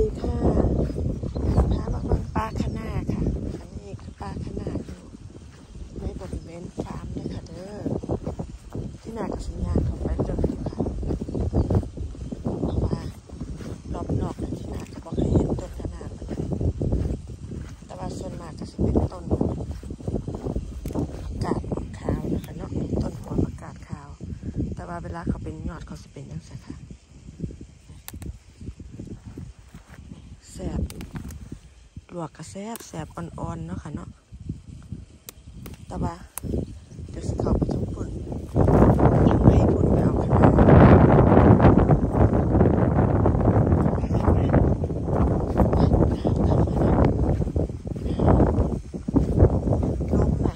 ดีค่ะพามาเบิ่งปลาขนาค่ะ อันนี้คือปลาขนาอยู่ในบริเวณฟาร์มเด้อค่ะเด้อ ที่นากระสัญญาณของไปเจออยู่ค่ะเพราะว่ารอบนอกนะที่นาก็บอกให้เห็นต้นขนาดเลยแต่ว่าส่วนมากก็จะเป็นต้นประกาศขาวนะคะเนาะ ต้นหัวประกาศขาว แต่ว่าเวลาเขาเป็นยอดเขาจะเป็นยังไงค่ะ แสบล วกกระแซบแสบอ่อนๆเนาะค่ะเนาะแต่ว่าเดี๋ยวสิเข้าไปทั้งปุ่นยังไม่ให้ปุ่นไปเอาขนาดล้มน่ะ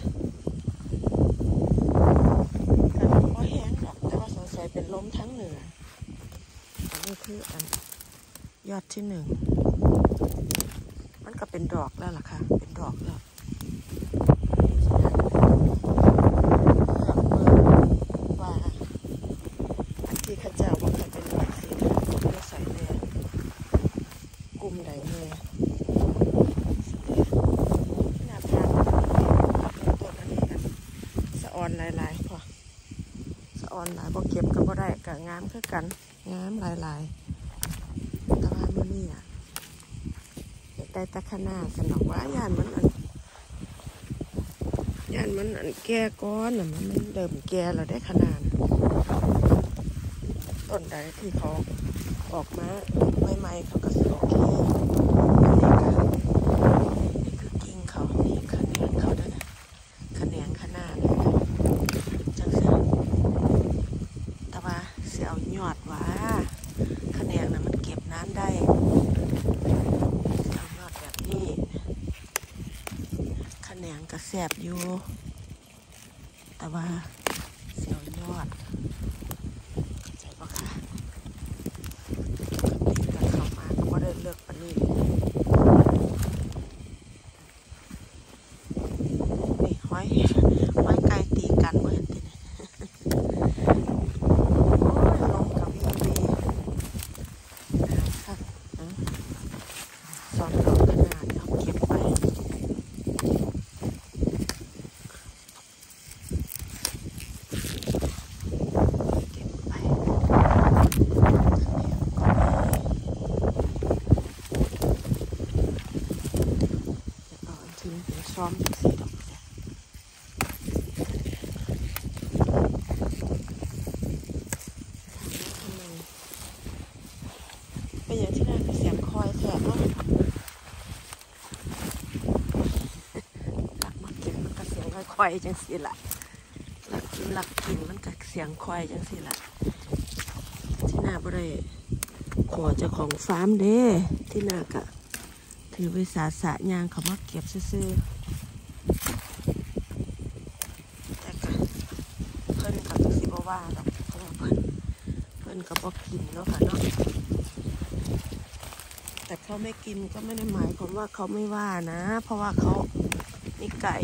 แต่ลมก็แห้งหรอกแต่ว่าสงสัยเป็นลมทั้งเหนืออันนี้คืออันยอดที่หนึ่ง มันก็เป็นดอกแล้วล่ะค่ะ เป็นดอกแล้วว่าอันที่เข้าเจ้าว่าเคยเป็นดอกสีขาวผมจะใส่เลยกลุ่มใดเลยหน้าตาเป็นต้นอันนี้กันสะออนหลายๆพอสะออนหลายบ่เก็บก็บ่ได้ก็งามคือกันงามหลายๆแต่ว่ามันนี่อะได้ตะขนาดสนอกว่าย่านมันอันย่านมันอันแก่ก้อนน่ะมันมันเดิมแก่เราได้ขนาดต้นใดที่เขาออกมาใหม่ๆเขาก็สโอเคอันนี้ก็นี่คือกิ่งเขานี่ขแนงเขาด้วยนะขแนงขนาดจังสิแต่ว่า เสียเอายอดว่าขแนงน่ะมันเก็บน้ำได้เสียอดแบบนี้ขแขนงก็แสบอยู่ แต่ว่าเสียวยอดเข้าใจปะคะกับเข้ามาก็บ่ได้เลือกปานนี้นี่ห้อยห้อยไก่ตีกันเมื่อเห็นติเนี่ยโอ้ยลมกับวีวีนะครับอืม สองดอกขนาดเอาเก็บไปเก็บไปแล้วก็อันที่นี่เป็นซ้อมสีดอกเนี่ยเป็นอย่างที่นั่นเสียงคอยแสบเนาะ หลักมากินมันก็เสียงค่ อยจังสิละหลักกินหลักกินมันก็เสียงค่อยจังสิละที่หน้าบ่ได้ขอเจ้าของฟาร์มเด้ที่หน้ากะถือวิสาสะยางเขามาเก็บซื่อแต่ก็เพิ่นกับสิบว่าดอกเพราะเพิ่นเพิ่นก็บ่กินเนาะค่ะเนาะแต่เขาไม่กินก็ไม่ได้หมายความว่าเขาไม่ว่านะ เพราะว่าเขามีไก่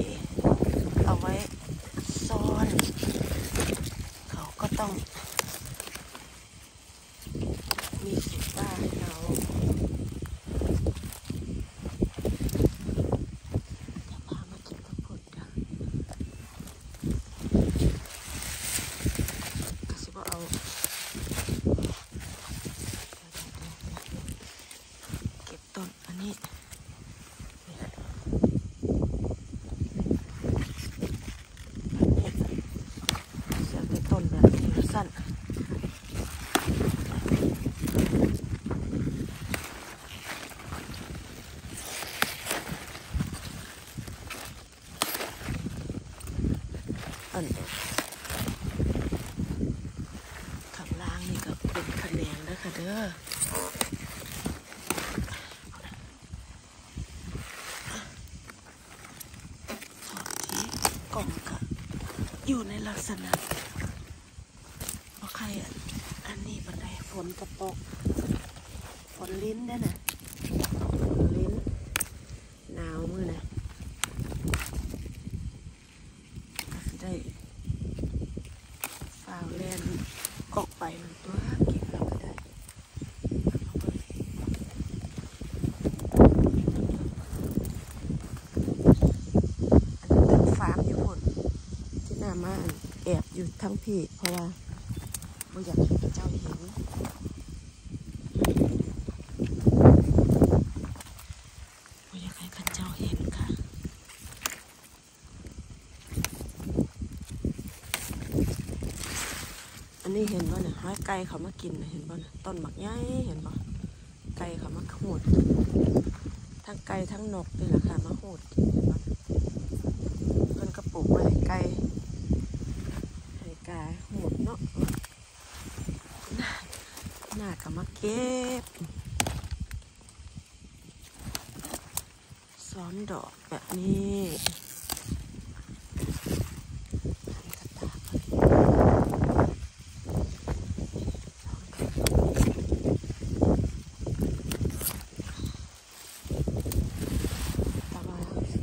เอาไว้ซ่อน เขาก็ต้องมีสิทธิ์ว่าให้เราจะพามากินข้าวโพดจ้ะก็สิบ่เอาเก็บต้นอันนี้ เสียงเป็นต้นแบบนี้สั้นอันนี้ข้างล่างนี่ก็เป็นคะแนนแล้วค่ะเด้อสอบที่กล่องกะ อยู่ในลักษณะว่าใครอันนี้บันไดฝนกระปกฝนลิ้นได้นะฝนลิ้น หนาวมือนะก็สิได้ฝ่าวแลนกอกไปมันตัวเก็บเราก็ได้เอาไป ทั้ง พี่ เพราะว่าบ่อยากให้เจ้าเห็นบ่อยากให้เจ้าเห็นค่ะอันนี้เห็นป่ะเนี่ยห้ไก่เขามากินเห็นป่ะเนี่ยต้นหมักใหญ่เห็นป่ะไก่เขามาขูดทั้งไก่ทั้งนกนี่แหละค่ะมาขูดเห็นป่ะเพิ่นก็ปลูกไว้ไก่ ให้กาขูดเนาะหน้าก็มาเก็บซ้อนดอกแบบนี้หันกระตาก่อนแต่ว่า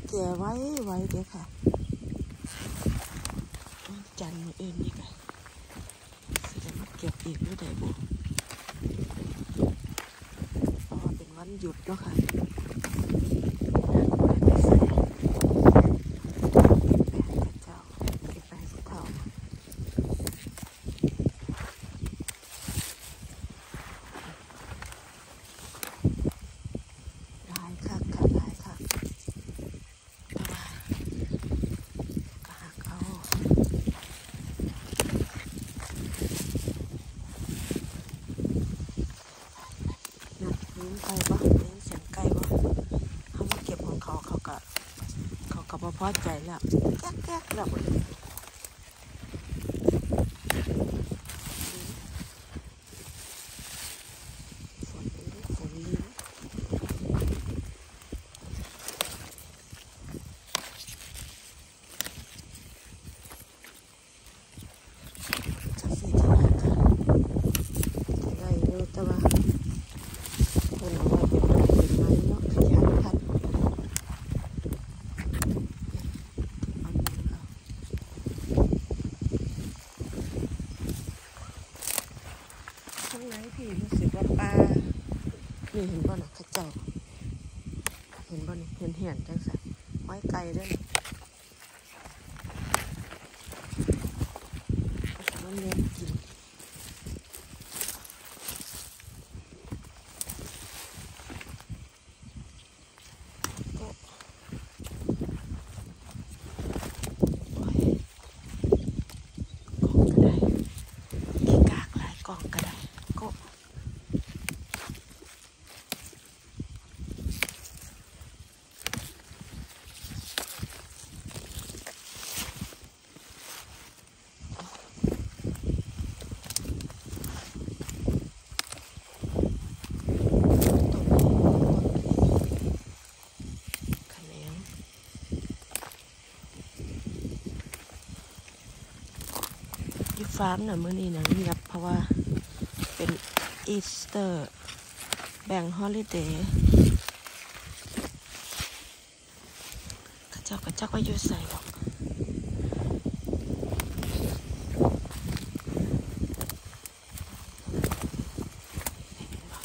แกไว้ไว้เด้อค่ะวันจันทร์มื้ออื่นนี่ค่ะสิจะมาเก็บอีกเมื่อใดบุเพราะว่าเป็นวันห ยุดเนาะค่ะบ่ได้ไปไสเก็บไปให้เจ้าเก็บไปให้ผู้เฒ่าหลายคักค่ะหลายคักแต่ว่าก็หักเอานัดลิ้นไก่บ่ลิ้นเสียงไก่บ่เขามาเก็บของเขาเขาก็เขาก็บ่พอใจแล้วแก๊กแก๊กแล้วบ่ได้ฝนลิ้นฝนลิ้น จักสีจังหวัดค่ะได้อยู่แต่ว่าเพิ่นเอาไว้เป็นดอกเป็นไม้เนาะขยันพัดเอามือเอาข้างในพี่รู้สึกว่าปลานี่เห็นบ่น่ะเข้าเจ้า เห็นบ่นี่เห็นเหียนจังสัน ไว้ไกลเด้วยมันเลี้ยงกิน ก็โอ้ยกล่องก็ได้ขี้กากหลายกล่องก็ได้ก็ต้นขะแหนง ที่ฟาร์มน่ะมื้อนี้นะเงียบเพราะว่าเป็น Easter bank holiday ข้าเจ้าข้าเจ้าก็อยู่ใส่ดอกเห็นบ่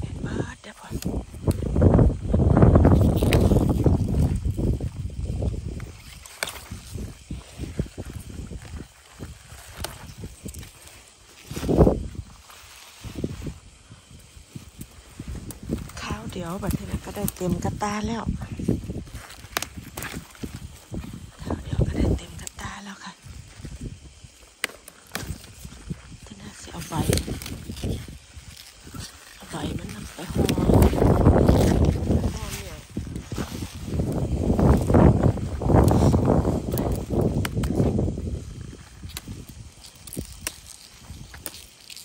เห็นบ่เดี๋ยวก่อนข้าว เดี๋ยวบัดนี้ก็ได้เต็มกระตาแล้วเดี๋ยวก็ได้เต็มกระตาแล้วค่ะที่น่าสิเอาใบเอาใบมันนำไปห่อห่อเนี่ย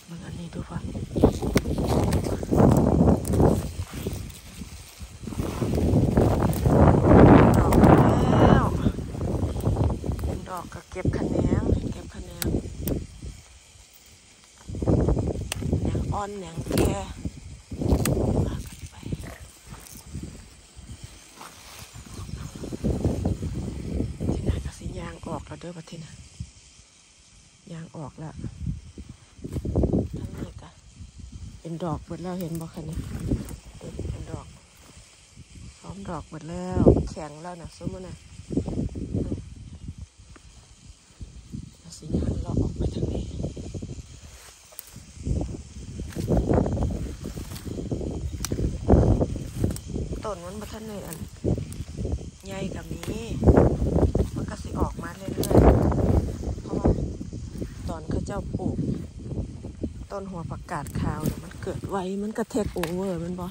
มันอันนี้ดูป่ะ ดอกแล้วเป็นดอ กก็เก็บคะแนนเก็บคะแนนแหนงอ่อนแหนงแก่ว่าปที่ไหนก็สิยางออกแล้วเด้อประเทศนะยางออกแล้วทั้งนี้ก็เป็นดอกหมดแล้วเห็นบ่คะเนี่ยเป็นดอกพร้อมดอกหมดแล้ว แข็งแล้วนะซุ้มมันนะอืม้นมันบ่ทันในอันใหญ่กับมีมันก็สิออกมาเรื่อยๆเพราะว่าตอนเขาเจ้าปลูก ต้นหัวประกาศขาวเนี่ยมันเกิดไว้มันก็เทคโอเวอร์มันบ่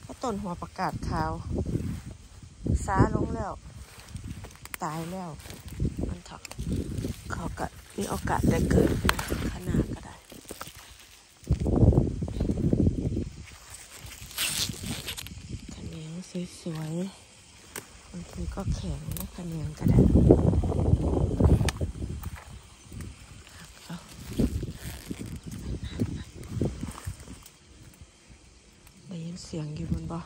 เพราะต้นหัวประกาศขาวซาลงแล้ว ตายแล้ว มันถอะเขาก็มีโอกาสได้เกิดนะขนาดก็ได้ ขะแหนงสวย ๆบางทีก็แข็งนะขะแหนงก็ได้เอาได้ยินเสียงอยู่บนบ่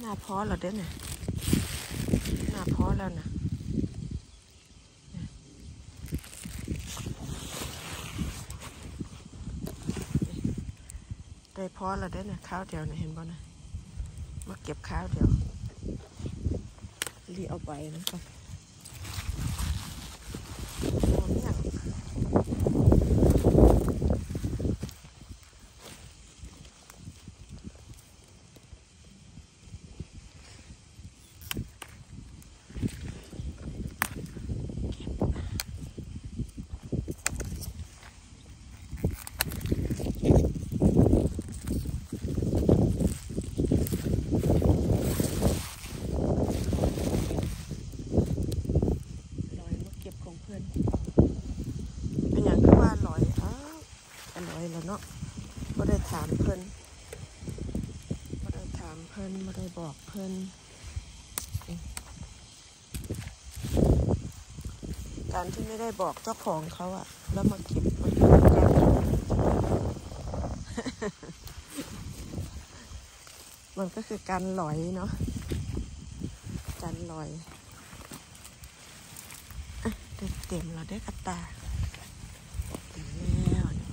หน้าพอแล้วเด้อเนี่ยหน้าพอแล้วนะ ได้พ อแล้วได้เนี่ยข้าวเดียวเนี่ยเห็นบ่นะมาเก็บข้าวเดียวรีเอาไปนะก่อนหอมอย่างลอยมาเก็บของเพื่อนเป็นอย่างที่ว่าลอยอ้าวก็ลอยแล้วเนาะก็ได้ถามเพื่อนก็ได้ถามเพื่อนไม่ได้บอกเพื่อนอืม การที่ไม่ได้บอกเจ้าของเขาอะแล้วมาเก็บมันก็เป็นการมันก็คือการลอยเนาะการลอยเต็มเต็มเราได้กระตาเต็มแล้วเนี่ย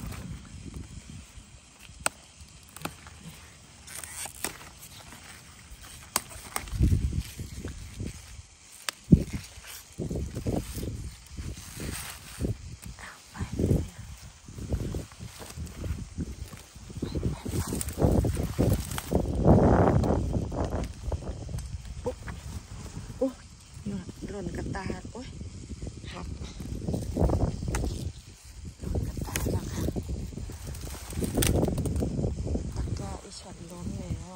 เอาไปปุ๊บโอ้ยหนวดหล่นกระตาโอ้ยหัก กระตายแล้วค่ะตะกร้าอีฉันล้มแล้ว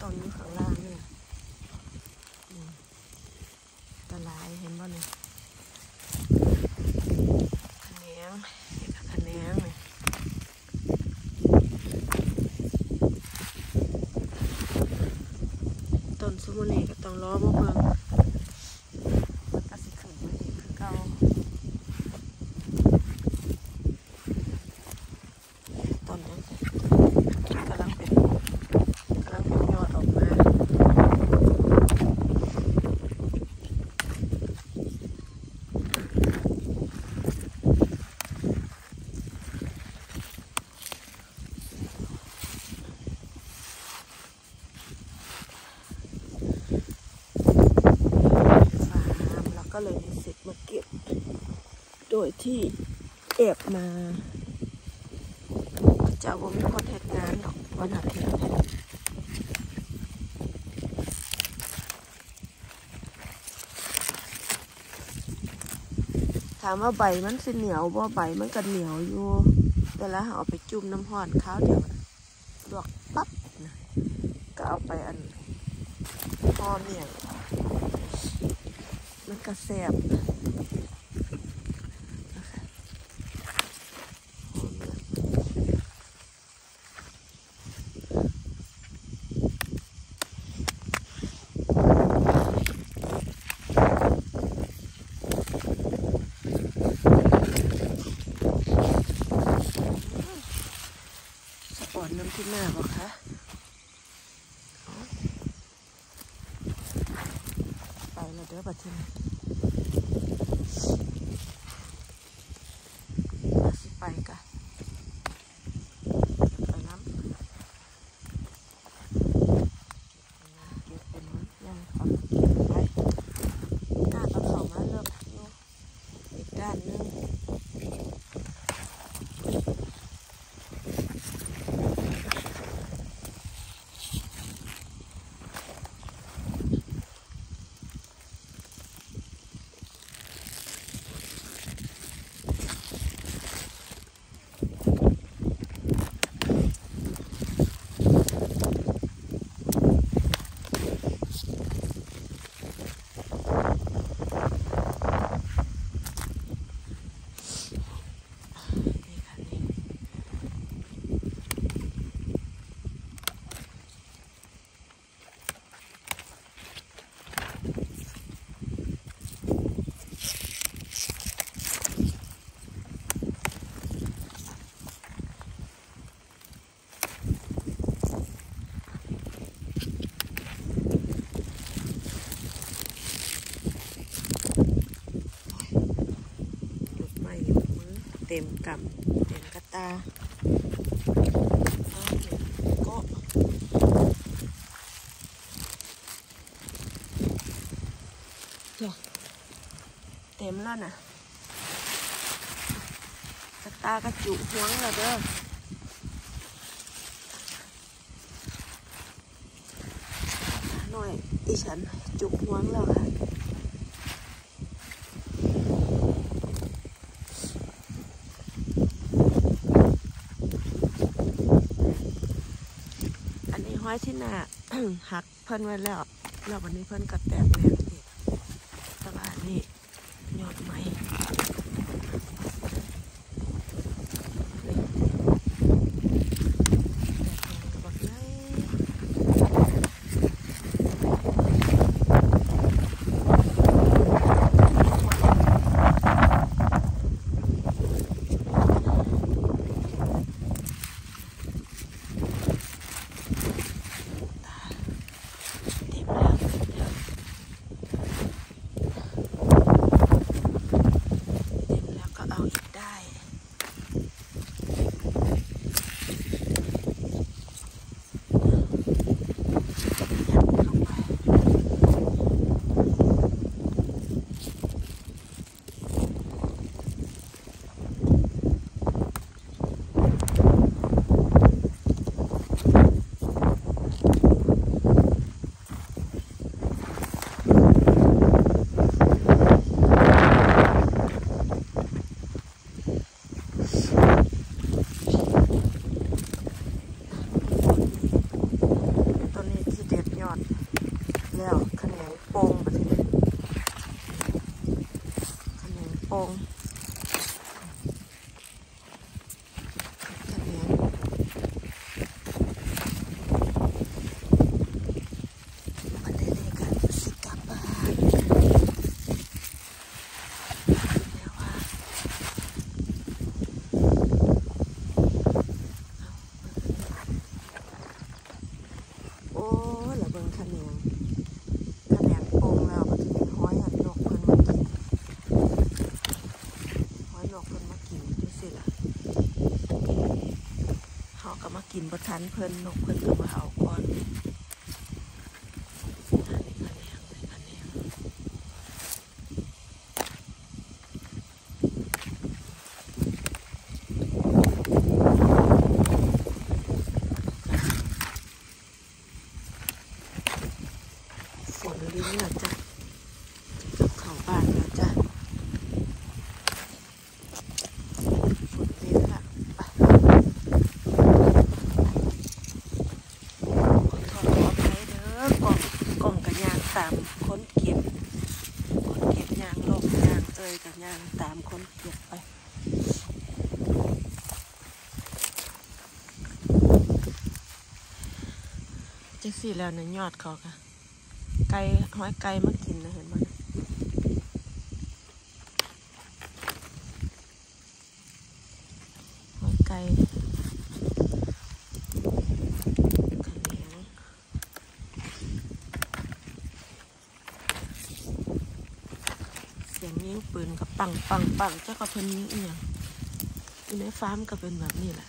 ต้นอยู่ข้างล่างเนี่ยอืมตะลายเห็นบ่เนี่ยขะแหนงเห็นขะแหนงเนี่ย ต้นซุมอนี่ก็ต้องรอมาเบิ่ง มันก็สิขึ้นมาอีกคือเก่าต้นนั้นกำลังเป็นกำลังเป็นยอดออกมาฟาร์มแล้วก็เลยมีสิทธิ์มาเก็บ โดยที่แอ บมาเจ้าบ่มีคนเหตุงานหรอกวันอาทิตย์ถามว่าใบมันสิเหนียวบ่ใบมันก็เหนียวอยู่ แต่ละเอาไปจุ่มน้ำห้อนข้าวเดียวลวกปั๊บนะก็เอาไปอันห่อเมี่ยงมันก็แซ่บส ปอนน้ำที่หน้าบ่คะเอาไปแล้วเด้อบัดทีนี้อาสิไปกะไปน้ำเก็บเป็นยังครับ ต็มกำเต็มกระตาเอาเห็ดก็เต็มแล้วนะกระตากระจุห่วงแล้วเด้อหน่อยอีฉันจุกห่วงแล้วค่ะ อันนี้ห้อย ที่หน้าหักเพิ่นไว้แล้ว แล้ววันนี้เพิ่นก็แตกแหลกอีกแตว่าอันนี้ยอดไม้นี่แตกแหลกบักใหญ่เต็มแล้วเต็มแล้วเต็มแล้วก็เอาอีกได้ ยัดลงไปตัวนี้ที่เด็ดยอด แล้วขนงโป่งไปทีนี้ขนงโป่งขนงมันได้เลยกันสิกลับบ้านแล้วว่าโอ้ยละเบิงขนง ขนงโป่งแล้วก็จะเป็นห้อยหันนกเพิ่นมากินห้อยนกเพิ่นมากินจังซี่ล่ะเฮาก็มา พันเพิ่นนกเพิ่นกมาเอาก่อนอันนี้ขะแหนงขะแหนงฝนลิ้นแล้วจ้ะจะกลับเข้าบ้านแล้วจ้ะฝนลิ้นละไป ขอโทษขออภัยเด้อกล่องกล่องกับยางตามคนเก็บคนเก็บยางลงยางเตยกับยางตามคนเก็บไปจัง สี่แล้วเนี่ยยอดเขาค่ะ ไก่ห้อยไก่มากินนะเห็นไหมห้อยไก่แหนงเสียงยิงปืนกับปังปังปังเจ้าก็เพิ่นยิงอีหยังอยู่ในฟาร์มก็เป็นแบบนี้แหละ